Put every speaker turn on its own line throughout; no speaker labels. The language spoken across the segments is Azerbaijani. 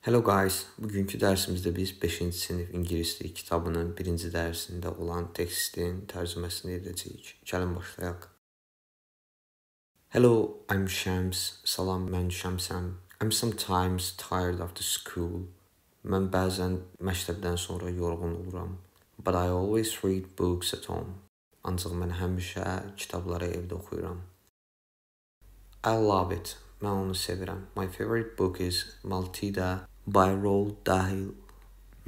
Hello guys, bugünkü dərsimizdə biz 5-ci sinif ingilis dili kitabının 1-ci dərsində olan tekstin tərcüməsini edəcəyik. Gəlin başlayaq. Hello, I'm Shams. Salam, mən Şəmsəm. I'm sometimes tired after school. Mən bəzən məktəbdən sonra yorğun oluram. But I always read books at home. Ancaq mən həmişə kitabları evdə oxuyuram. I love it. Mən onu sevirəm. My favorite book is Maltida Roald Dahl.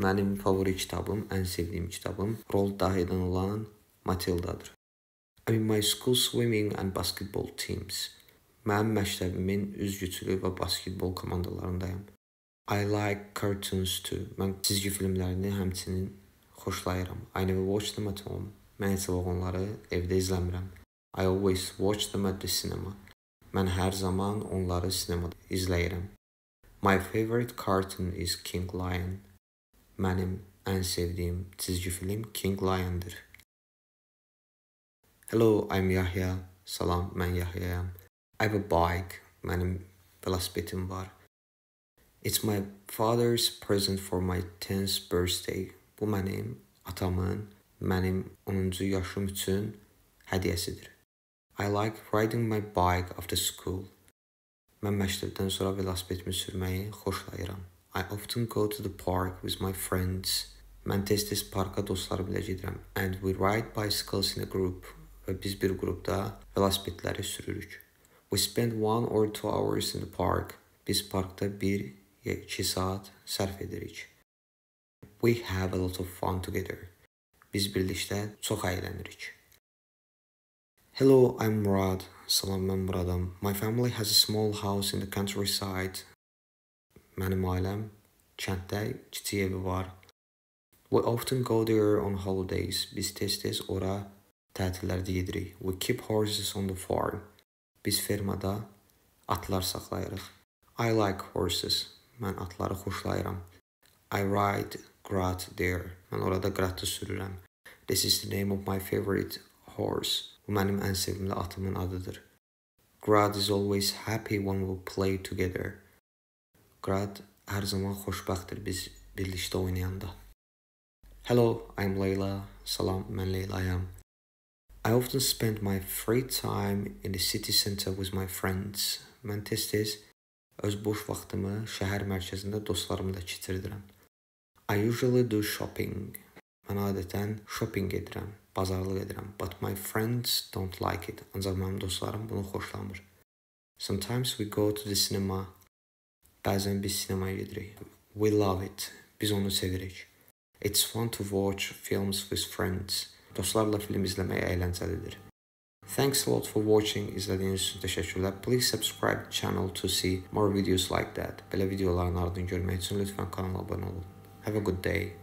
Mənim favori kitabım, ən sevdiyim kitabım Roald Dahl'dan olan Matilda'dır. I'm in my school swimming and basketball teams. Mənim məktəbimin üzgüçülük və basketbol komandalarındayım. I like cartoons too. Mən çizgi filmlərini həmçinin xoşlayıram. I never watch them at home. Mən heç vaxt onları evdə izləmirəm. I always watch them at the cinema. Mən hər zaman onları sinemada izləyirəm. My favorite cartoon is King Lion. Mənim ən sevdiyim çizgi film King Lion'dır. Hello, I'm Yahya. Salam, mən Yahyayam. I have a bike. Mənim velosipedim var. It's my father's present for my 10th birthday. Bu mənim atamın mənim 10-cu yaşım üçün hədiyyəsidir. I like riding my bike after school. Mən məktəbdən sonra velosipedimi sürməyi xoşlayıram. I often go to the park with my friends. Mən tez-tez parka dostlarımla gedirəm. And we ride bicycles in a group. Və biz bir qrupda velosipedləri sürürük. We spend one or two hours in the park. Biz parkda 1 ya 2 saat sərf edirik. We have a lot of fun together. Biz birlikdə çox əylənirik. Hello, I'm Murad. Salam, mən Muradam. My family has a small house in the countryside. Mənim ailəm kənddə kiçik evi var. We often go there on holidays. Biz tez-tez ora tətillərdə gedirik. We keep horses on the farm. Biz fermada atlar saxlayırıq. I like horses. Mən atları xoşlayıram. I ride Grat there. Mən orada Gratı sürürəm. This is the name of my favorite horse. Bu mənim ən sevimli atımın adıdır. Grad is always happy when we play together. Grad hər zaman xoşbəxtdir biz birlikdə oynayanda. Hello, I'm Layla. Salam, mən Leylayam. I often spend my free time in the city center with my friends. Mən tez-tez öz boş vaxtımı şəhər mərkəzində dostlarımla keçirdirəm. I usually do shopping. Mən adətən shopping edirəm bazarlıq edirəm. But my friends don't like it. Ancaq mənim dostlarım bunu xoşlamır. Sometimes we go to the cinema. Bəzən biz sinemaya gedirik. We love it. Biz onu sevirik. It's fun to watch films with friends. Dostlarla film izləmək əyləncəlidir. Thanks a lot for watching. İzlədiyiniz üçün təşəkkürlər. Please subscribe channel to see more videos like that. Belə videoların ardını görmək üçün lütfən kanala abunə olun. Have a good day.